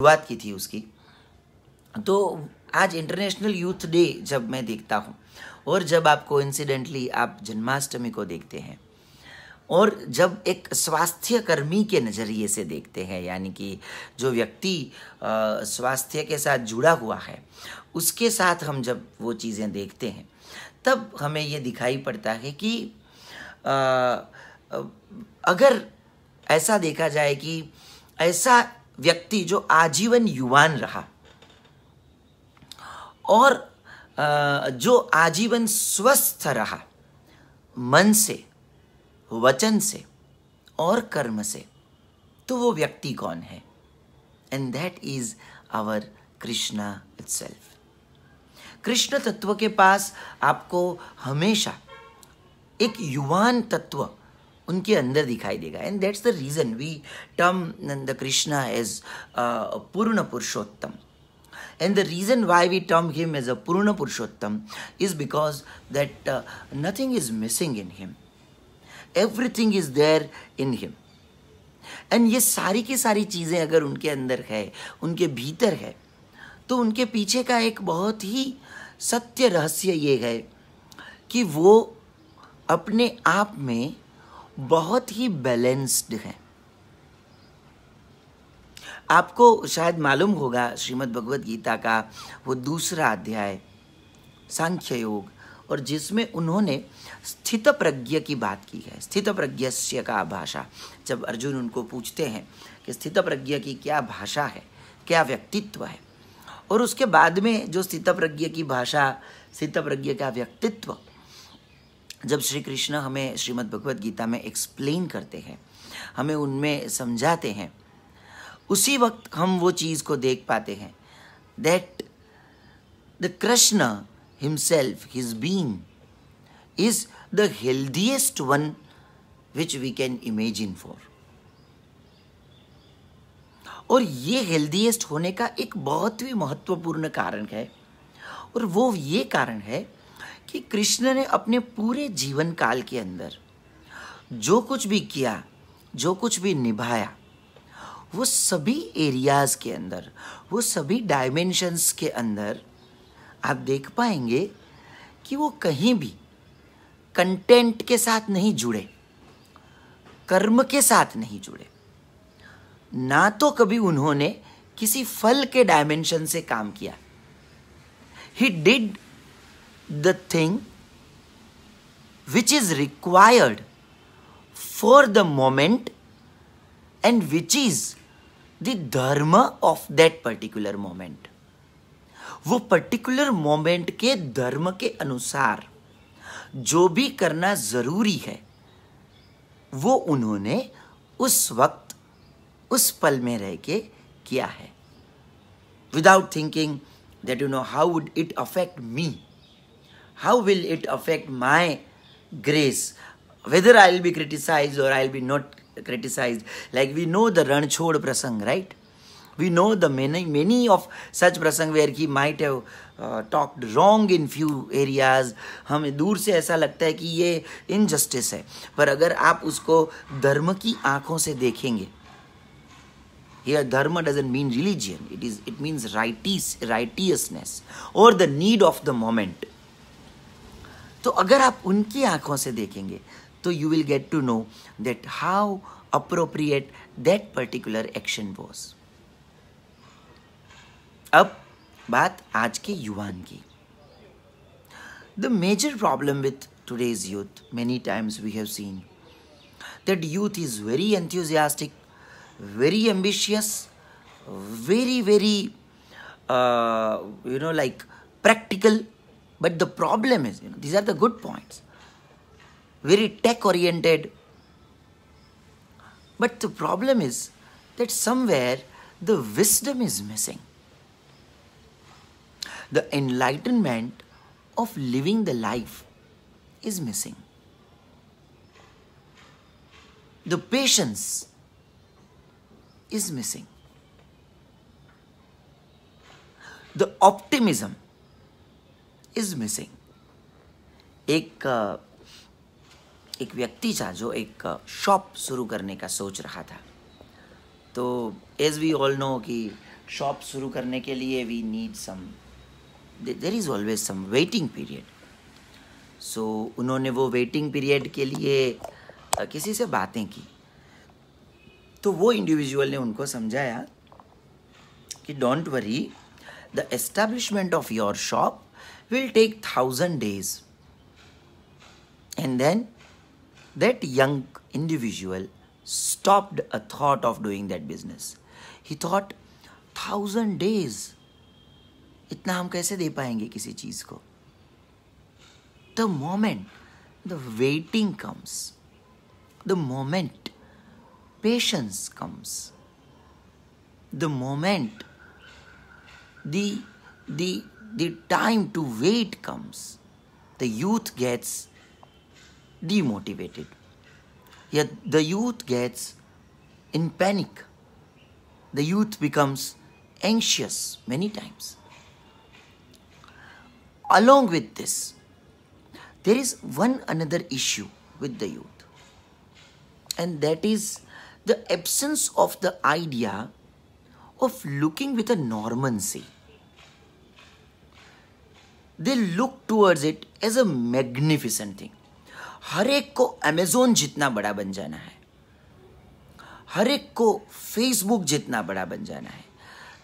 शुरुआत की थी उसकी। तो आज इंटरनेशनल यूथ डे जब मैं देखता हूँ और जब आपको इंसिडेंटली आप जन्माष्टमी को देखते हैं और जब एक स्वास्थ्य कर्मी के नज़रिए से देखते हैं यानी कि जो व्यक्ति स्वास्थ्य के साथ जुड़ा हुआ है उसके साथ हम जब वो चीज़ें देखते हैं तब हमें ये दिखाई पड़ता है कि आ, अगर ऐसा देखा जाए कि ऐसा व्यक्ति जो आजीवन युवान रहा। और जो आजीवन स्वस्थ रहा, मन से, वचन से और कर्म से तो वो व्यक्ति कौन है? And that is our Krishna it Krishna तत्व के पास आपको हमेशा एक युवान तत्व उनके अंदर दिखाई देगा। And that's the reason we term the Krishna as पूर्ण पुरुषोत्तम and the reason why we term him as a पूर्ण पुरुषोत्तम is because that nothing is missing in him everything is there in him and ये सारी की सारी चीज़ें अगर उनके अंदर है, उनके भीतर है तो उनके पीछे का एक बहुत ही सत्य रहस्य ये है कि वो अपने आप में बहुत ही बैलेंस्ड है। आपको शायद मालूम होगा श्रीमद् भगवद गीता का वो दूसरा अध्याय, सांख्य योग, और जिसमें उन्होंने स्थित प्रज्ञ की बात की है स्थित प्रज्ञस्य का भाषा। जब अर्जुन उनको पूछते हैं कि स्थित प्रज्ञ की क्या भाषा है, क्या व्यक्तित्व है, और उसके बाद में जो स्थित प्रज्ञ की भाषा स्थित प्रज्ञ का व्यक्तित्व जब श्री कृष्ण हमें श्रीमद् भगवद गीता में एक्सप्लेन करते हैं, हमें उनमें समझाते हैं, उसी वक्त हम वो चीज़ को देख पाते हैं that the Krishna himself his being is the healthiest one which we can imagine for और ये हेल्दीएस्ट होने का एक बहुत ही महत्वपूर्ण कारण है, और वो ये कारण है कि कृष्ण ने अपने पूरे जीवन काल के अंदर जो कुछ भी किया, जो कुछ भी निभाया, वो सभी एरियाज़ के अंदर, वो सभी डायमेंशंस के अंदर आप देख पाएँगे कि वो कहीं भी कंटेंट के साथ नहीं जुड़े, कर्म के साथ नहीं जुड़े। ना तो कभी उन्होंने किसी फल के डायमेंशन से काम किया। He did the thing which is required for the moment and which is the dharma of that particular moment वो पर्टिकुलर मोमेंट के धर्म के अनुसार जो भी करना ज़रूरी है, वो उन्होंने उस वक्त, उस पल में रह के किया है। Without thinking that you know how would it affect me it affect my grace whether I will be criticise और I will be not criticized. Like we know the Ranchod Prasang, right? We know the many, many of such prasang where he might have uh, talked wrong in few areas. हमें दूर से ऐसा लगता है कि ये injustice है पर अगर आप उसको धर्म की आँखों से देखेंगे Here, dharma doesn't mean religion. It is. It means righteous, righteousness or the need of the moment. तो अगर आप उनकी आँखों से देखेंगे तो you will get to know that how appropriate that particular action was अब बात आज के युवान की। The major problem with today's youth many times we have seen that youth is very enthusiastic very ambitious very very you know like practical but the problem is you know these are the good points very tech oriented. But the problem is that somewhere the wisdom is missing. The enlightenment of living the life is missing. The patience is missing. The optimism is missing एक एक व्यक्ति था जो एक shop शुरू करने का सोच रहा था। तो एज वी ऑल नो कि शॉप शुरू करने के लिए we need some there is always some waiting period so उन्होंने वो वेटिंग पीरियड के लिए किसी से बातें की। तो वो इंडिविजुअल ने उनको समझाया कि don't worry the establishment of your shop Will take thousand days and then that young individual stopped a thought of doing that business. He thought, thousand days. इतना हम कैसे दे पाएंगे किसी चीज को the moment the waiting comes the moment patience comes the moment the the the time to wait comes the youth gets demotivated. Yet the youth gets in panic. The youth becomes anxious many times. Along with this there is one another issue with the youth. And that is the absence of the idea of looking with a normancy. They look towards it as a magnificent thing हर एक को Amazon जितना बड़ा बन जाना है। हर एक को Facebook जितना बड़ा बन जाना है।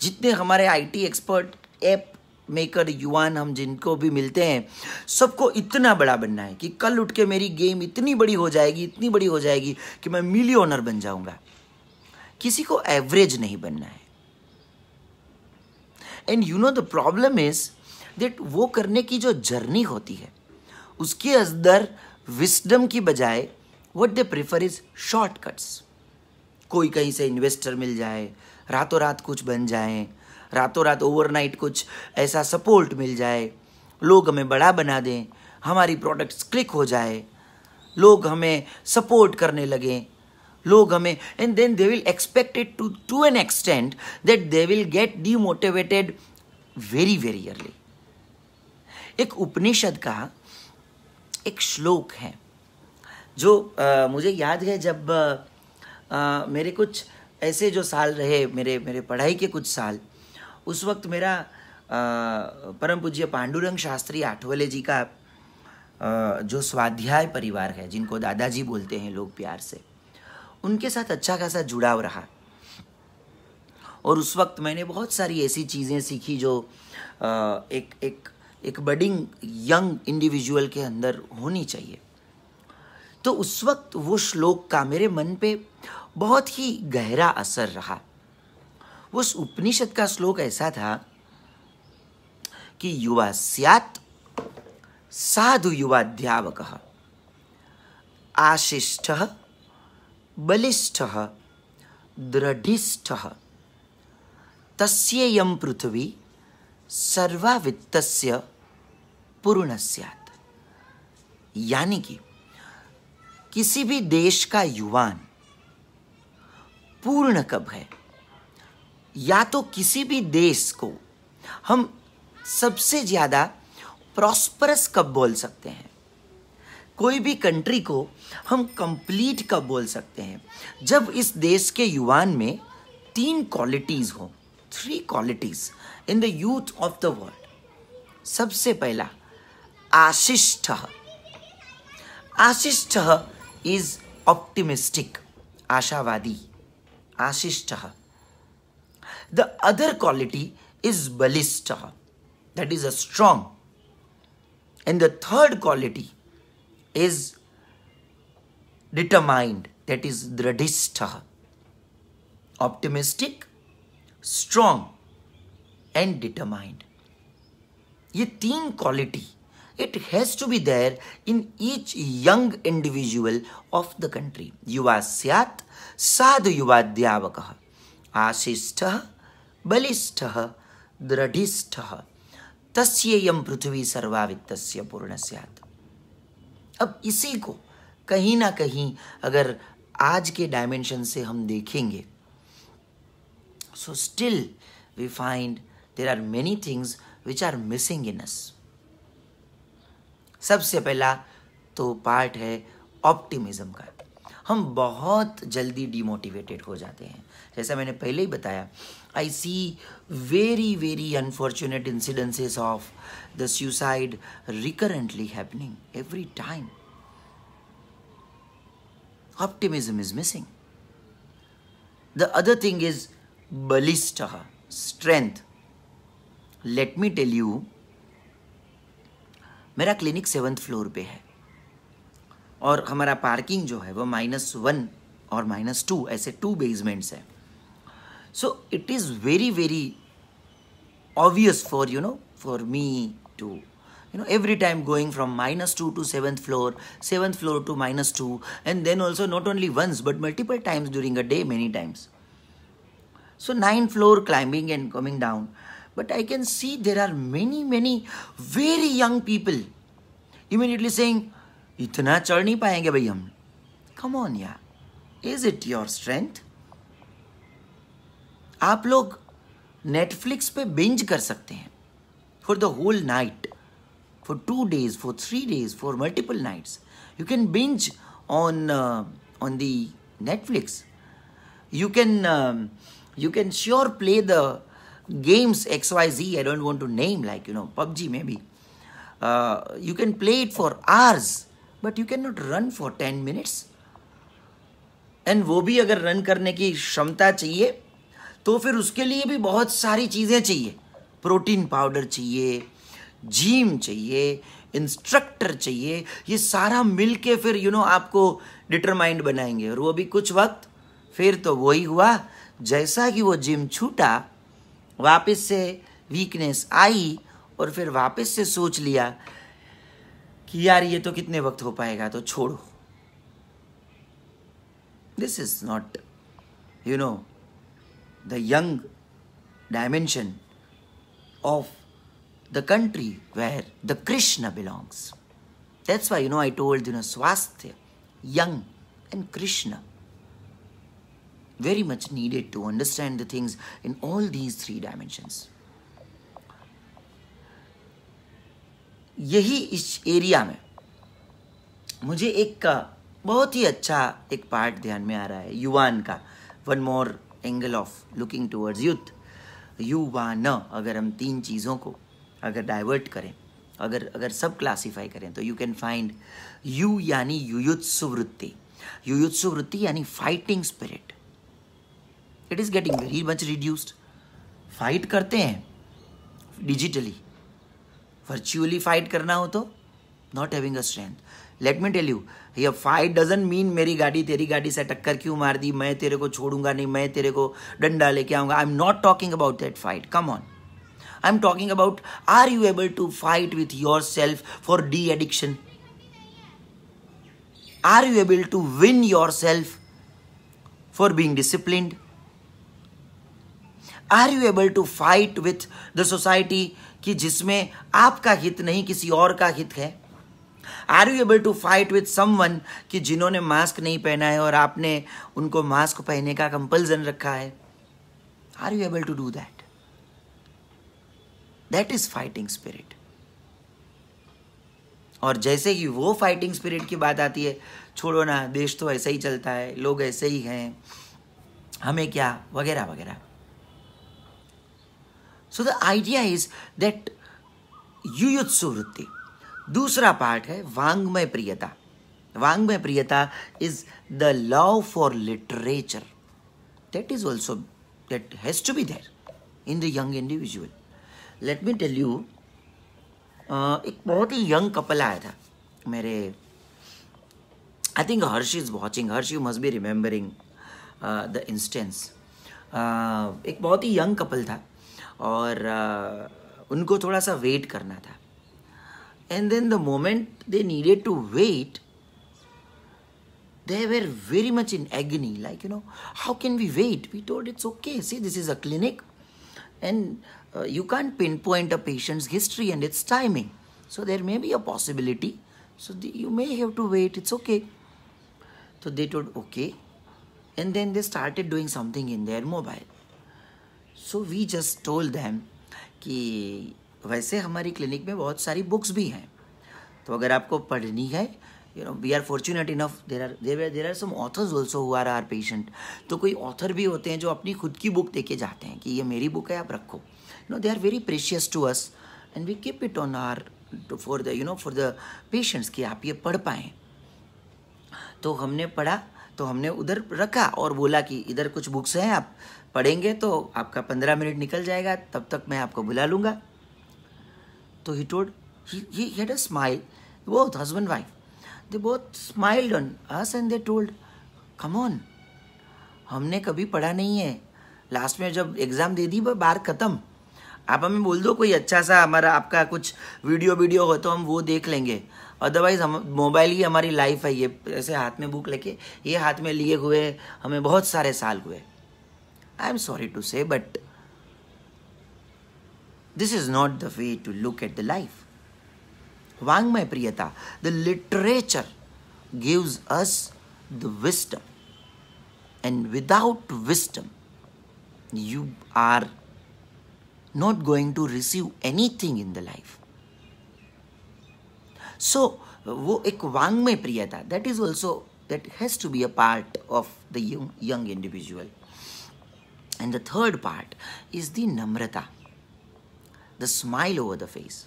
जितने हमारे आईटी एक्सपर्ट ऐप मेकर युवान हम जिनको भी मिलते हैं, सबको इतना बड़ा बनना है कि कल उठ के मेरी गेम इतनी बड़ी हो जाएगी, इतनी बड़ी हो जाएगी कि मैं मिलियनर बन जाऊँगा। किसी को एवरेज नहीं बनना है। And you know the problem is that वो करने की जो जर्नी होती है, उसके अंदर विस्डम की बजाय what they prefer is shortcuts कोई कहीं से इन्वेस्टर मिल जाए, रातों रात कुछ बन जाए, रातों रात ओवरनाइट कुछ ऐसा सपोर्ट मिल जाए, लोग हमें बड़ा बना दें, हमारी प्रोडक्ट्स क्लिक हो जाए, लोग हमें सपोर्ट करने लगें, लोग हमें and then they will expected to to an extent that they will get demotivated very very early एक उपनिषद का एक श्लोक है जो आ, मुझे याद है जब आ, मेरे कुछ ऐसे जो साल रहे मेरे मेरे पढ़ाई के कुछ साल उस वक्त मेरा परम पूज्य पांडुरंग शास्त्री आठवले जी का जो स्वाध्याय परिवार है जिनको दादाजी बोलते हैं लोग प्यार से उनके साथ अच्छा खासा जुड़ाव रहा। और उस वक्त मैंने बहुत सारी ऐसी चीज़ें सीखी जो एक एक एक बडिंग यंग इंडिविजुअल के अंदर होनी चाहिए। तो उस वक्त वो श्लोक का मेरे मन पे बहुत ही गहरा असर रहा। उस उपनिषद का श्लोक ऐसा था कि युवा स्यात, साधु युवाध्यावक आशिष्ट, बलिष्ठ, दृढ़िष्ठ, तस्येयं पृथ्वी सर्वावित्तस्य पूर्ण यानी कि किसी भी देश का युवान पूर्ण कब है? या तो किसी भी देश को हम सबसे ज़्यादा प्रॉस्परस कब बोल सकते हैं? कोई भी कंट्री को हम कंप्लीट कब बोल सकते हैं? जब इस देश के युवान में तीन क्वालिटीज हो Three qualities in the youth of the world सबसे पहला आशिष्ट आशिष्ट इज ऑप्टिमिस्टिक आशावादी आशिष्ट द अदर क्वालिटी इज बलिष्ठ that is a strong and the third quality is determined, that is dradhishtha. Optimistic, strong, and determined. ये तीन quality it has to be there in each young individual of the country. युवा स्यात् साधु युवाध्यावकः आशिष्ठः बलिष्ठः दृढ़िष्ठः तस्येयं पृथ्वी सर्वावित्तस्य पूर्ण स्यात् अब इसी को कहीं ना कहीं अगर आज के डायमेंशन से हम देखेंगे so still, we find there are many things which are missing in us. सबसे पहला तो पार्ट है ऑप्टिमिज्म का। हम बहुत जल्दी डिमोटिवेटेड हो जाते हैं। जैसा मैंने पहले ही बताया I see very very unfortunate incidences of the suicide recurrently happening every time optimism is missing the other thing is बलिष्ठ strength let me tell you मेरा क्लिनिक सेवन्थ फ्लोर पे है। और हमारा पार्किंग जो है वो माइनस वन और माइनस टू ऐसे टू बेसमेंट्स हैं। So it is very very obvious for you know for me to you know every time going from minus two to seventh floor seventh floor to minus two and then also not only once but multiple times during a day many times so 9th floor climbing and coming down but i can see there are many many very young people immediately saying इतना चढ़ नहीं पाएंगे भाई हम come on या is it your strength आप लोग Netflix पे बिंज कर सकते हैं for the whole night for two days for three days for multiple nights you can binge on on the Netflix you can um, you can sure play the games xyz i don't want to name like you know pubg maybe. Uh, you can play it for hours you can not run for ten minutes and वो भी अगर run करने की क्षमता चाहिए तो फिर उसके लिए भी बहुत सारी चीज़ें चाहिए. प्रोटीन पाउडर चाहिए जिम चाहिए इंस्ट्रक्टर चाहिए ये सारा मिल के फिर यू you नो know, आपको डिटरमाइंड बनाएँगे. और वो भी कुछ वक्त फिर तो वही हुआ जैसा कि वो जिम छूटा, वापस से वीकनेस आई और फिर वापस से सोच लिया कि यार ये तो कितने वक्त हो पाएगा तो छोड़ो। This is not you know the young dimension of the country where the Krishna belongs that's why you know I told you know swasthya young and Krishna very much needed to understand the things in all these three dimensions. यही इस area में मुझे एक बहुत ही अच्छा एक part ध्यान में आ रहा है, युवान का। One more angle of looking towards youth युवान, अगर हम तीन चीज़ों को अगर डाइवर्ट करें, अगर अगर सब क्लासीफाई करें तो यू कैन फाइंड यू यानी युयुत्सुवृत्ति। युयुत्सुवृत्ति यानी fighting spirit it is getting very much reduced fight करते हैं डिजिटली वर्चुअली फाइट करना हो तो not having a strength let me tell you ये फाइट डजेंट मीन मेरी गाड़ी तेरी गाड़ी से टक्कर क्यों मार दी, मैं तेरे को छोड़ूँगा नहीं, मैं तेरे को डंडा लेके आऊँगा. I am not talking about that fight come on I am talking about are you able to fight with yourself for de addiction are you able to win yourself for being disciplined are you able to fight with the society कि जिसमें आपका हित नहीं, किसी और का हित है? Are you able to fight with someone कि जिन्होंने मास्क नहीं पहना है और आपने उनको मास्क पहनने का कंपल्जन रखा है? Are you able to do that that is fighting spirit और जैसे ही वो फाइटिंग स्पिरिट की बात आती है, छोड़ो ना, देश तो ऐसा ही चलता है, लोग ऐसे ही हैं, हमें क्या, वगैरह वगैरह। So the idea is that Yuyutsu वृत्ति दूसरा पार्ट है वांग्मय प्रियता। वांग्मय प्रियता is the love for literature that is also that has to be there in the young individual let me tell you एक बहुत ही यंग कपल आया था मेरे I think Harsh is watching Harsh you must be remembering the instance एक बहुत ही young couple था। और uh, उनको थोड़ा सा वेट करना था। And then the moment they needed to wait they were very much in agony like you know how can we wait we told it's okay see this is a clinic and you can pin point a patient's history and its timing so there may be a possibility so you may have to wait it's okay तो they told okay and then they started doing something in their mobile so we just told them कि वैसे हमारी clinic में बहुत सारी books भी हैं। तो अगर आपको पढ़नी है you know we are fortunate enough there are there there are some authors also who are are patient तो कोई ऑथर भी होते हैं जो अपनी खुद की बुक देके जाते हैं कि ये मेरी बुक है, आप रखो। You know they are very precious to us and we keep it on our to for the you know for the patients कि आप ये पढ़ पाएँ। तो हमने पढ़ा तो हमने उधर रखा और बोला कि इधर कुछ बुक्स हैं आप पढ़ेंगे तो आपका पंद्रह मिनट निकल जाएगा, तब तक मैं आपको बुला लूँगा। तो he told he had a smile both husband wife they both smiled on us and they told come on हमने कभी पढ़ा नहीं है। लास्ट में जब एग्ज़ाम दे दी बार ख़त्म। आप हमें बोल दो कोई अच्छा सा हमारा, आपका कुछ वीडियो वीडियो हो तो हम वो देख लेंगे। अदरवाइज़ हम मोबाइल ही हमारी लाइफ है। ये ऐसे हाथ में बुक लेके, ये हाथ में लिए हुए, हमें बहुत सारे साल हुए। I am sorry to say but this is not the way to look at the life Vangmay Priyata, the literature gives us the wisdom. And without wisdom, you are not going to receive anything in the life. So, वो एक वांग्मय प्रियता that is also that has to be a part of the young, young individual. And the third part is the namrata, the smile over the face.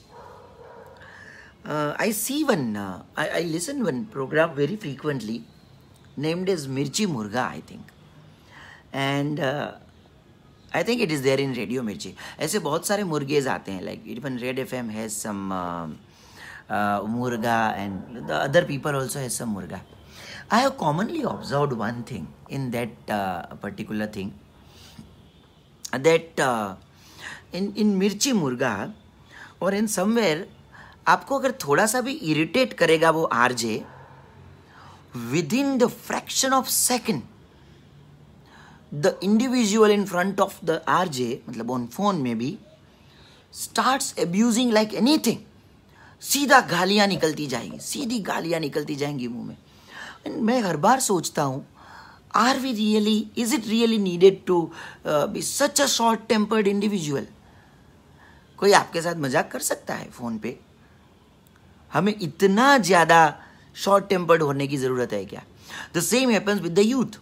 Uh, I see one, uh, I, I listen one program very frequently named as Mirchi Murga, I think. And uh, I think it is there in Radio Mirchi. ऐसे बहुत सारे मुर्गेज आते हैं like even Red FM has some uh, uh, murga and the other people also has some murga. I have commonly observed one thing in that uh, particular thing uh, in in Mirchi Murga or in somewhere आपको अगर थोड़ा सा भी irritate करेगा वो RJ within the fraction of second the individual in front of the RJ मतलब on phone में भी स्टार्ट एब्यूजिंग लाइक एनीथिंग सीधा गालियाँ निकलती जाएँगी सीधी गालियाँ निकलती जाएँगी मुँह में। मैं हर बार सोचता हूँ are we really is it really needed to be such a short tempered individual कोई आपके साथ मज़ाक कर सकता है फ़ोन पे? हमें इतना ज़्यादा शॉर्ट टेम्पर्ड होने की ज़रूरत है क्या? The same happens with the youth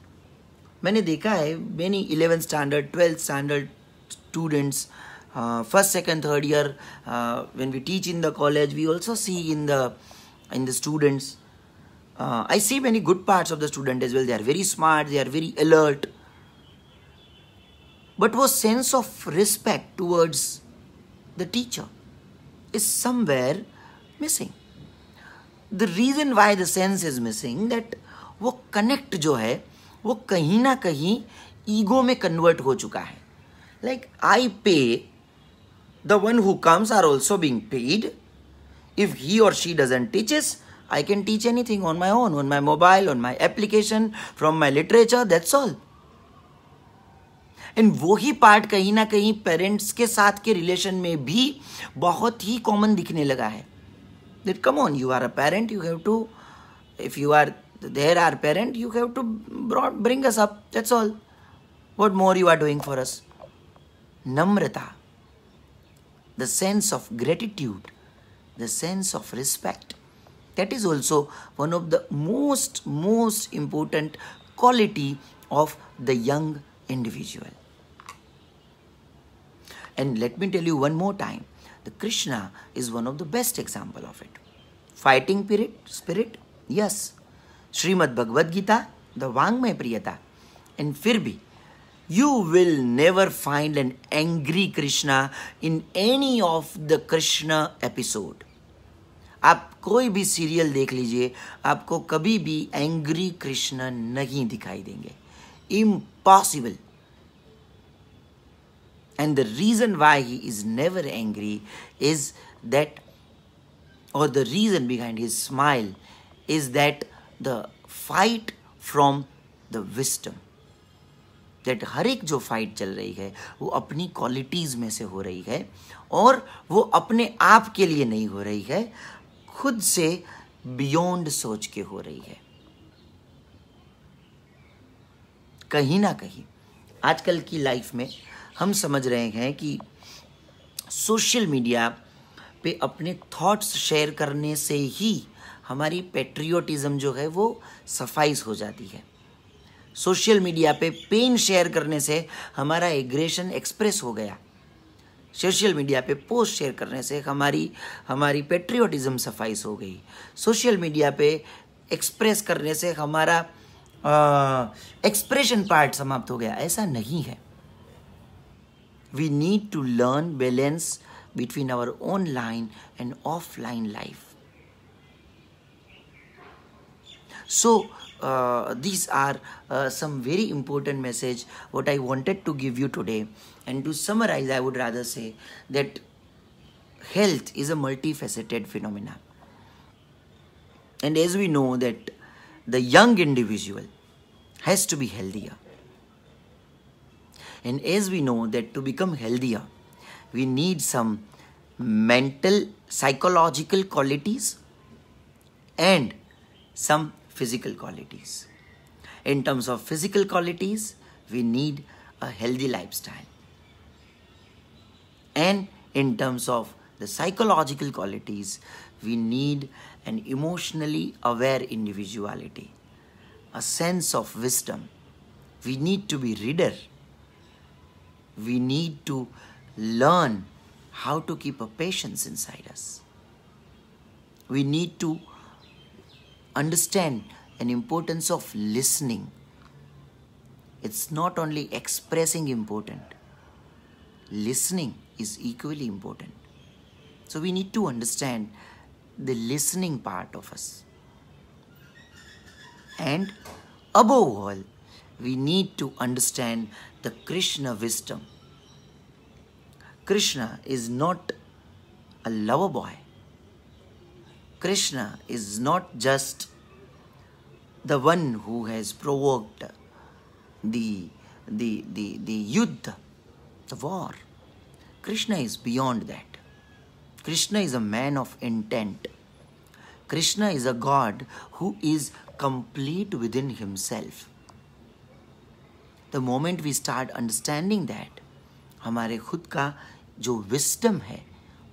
मैंने देखा है many eleventh standard twelfth standard students first second third year when we teach in the college we also see in the in the students I see many good parts of the student as well. They are very smart, they are very alert. But was sense of respect towards the teacher is somewhere missing. The reason why the sense is missing that वो connect जो है वो कहीं ना कहीं ego में convert हो चुका है like I pay the one who comes are also being paid if he or she doesn't teaches i can teach anything on my own on my mobile on my application from my literature that's all and वो ही part कहीं ना कहीं parents के साथ के relation में भी बहुत ही कॉमन दिखने लगा है that come on you are a parent you have to if you are there our parent you have to brought, bring us up that's all what more you are doing for us namrata the sense of gratitude the sense of respect that is also one of the most most important quality of the young individual and let me tell you one more time the Krishna is one of the best example of it. Fighting spirit, spirit, yes. Srimad Bhagavad Gita, the Vangmay Priyata. And फिर you will never find an angry Krishna in any of the Krishna episode. आप कोई भी serial देख लीजिए, आपको कभी भी angry Krishna नहीं दिखाई देंगे। Impossible and the reason why he is never angry is that और the reason behind his smile is that the fight from the wisdom that हर एक जो फाइट चल रही है, वो अपनी क्वालिटीज में से हो रही है, और वो अपने आप के लिए नहीं हो रही है। खुद से बियॉन्ड सोच के हो रही है। कहीं ना कहीं, आजकल की लाइफ में हम समझ रहे हैं कि सोशल मीडिया पे अपने थॉट्स शेयर करने से ही हमारी पेट्रियोटिज़म जो है वो सफाइस हो जाती है। सोशल मीडिया पे पेन शेयर करने से हमारा एग्रेशन एक्सप्रेस हो गया। सोशल मीडिया पे पोस्ट शेयर करने से हमारी हमारी पेट्रियोटिज्म सफाइस हो गई। सोशल मीडिया पे एक्सप्रेस करने से हमारा एक्सप्रेशन पार्ट समाप्त हो गया। ऐसा नहीं है। We need to learn balance between our online and offline life so are uh, some very important message what i wanted to give you today. And to summarize i would rather say that health is a multifaceted phenomenon and as we know that the young individual has to be healthier and as we know that to become healthier we need some mental psychological qualities and some physical qualities. In terms of physical qualities, we need a healthy lifestyle. And in terms of the psychological qualities, we need an emotionally aware individuality, a sense of wisdom. We need to be reader. We need to learn how to keep a patience inside us. We need to understand an importance of listening. It's not only expressing important. Listening is equally important. So we need to understand the listening part of us. And above all, we need to understand the Krishna wisdom. Krishna is not a lover boy. Krishna is not just the one who has provoked the, the, the, the yuddha, the war. Krishna is beyond that. Krishna is a man of intent. Krishna is a God who is complete within himself. The moment we start understanding that, हमारे खुद का जो विस्टम है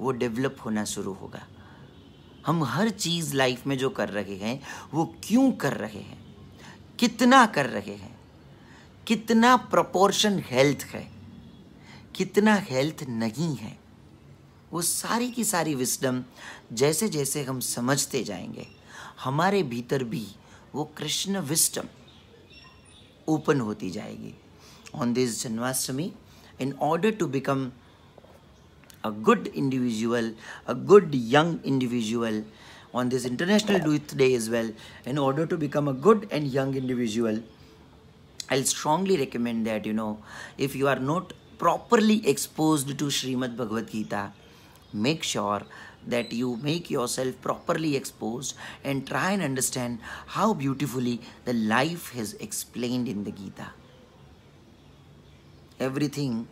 वो develop होना शुरू होगा हम हर चीज़ लाइफ में जो कर रहे हैं वो क्यों कर रहे हैं कितना कर रहे हैं कितना प्रपोर्शन हेल्थ है कितना हेल्थ नहीं है, वो सारी की सारी विस्डम जैसे जैसे हम समझते जाएँगे, हमारे भीतर भी वो कृष्ण विस्डम ओपन होती जाएगी। On this Janmashtami in order to become a good individual a good young individual on this international youth day is well in order to become a good and young individual I strongly recommend that you know if you are not properly exposed to Srimad Bhagavad Gita, make sure that you make yourself properly exposed and try and understand how beautifully the life is explained in the Gita. Everything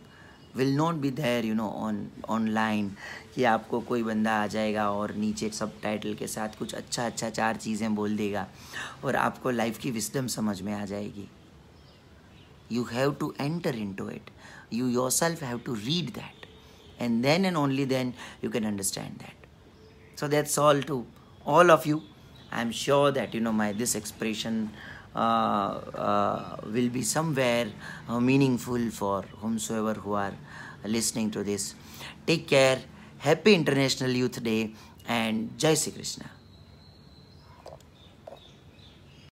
will not be there you know on online कि आपको कोई बंदा आ जाएगा और नीचे सब title के साथ कुछ अच्छा अच्छा चार चीज़ें बोल देगा और आपको लाइफ की विस्डम समझ में आ जाएगी you have to enter into it you yourself have to read that. And then and only then you can understand that. So that's all to all of you. I'm sure that you know my this expression uh, uh, will be somewhere uh, meaningful for whomsoever who are listening to this. Take care. Happy international youth day and jai Sri krishna.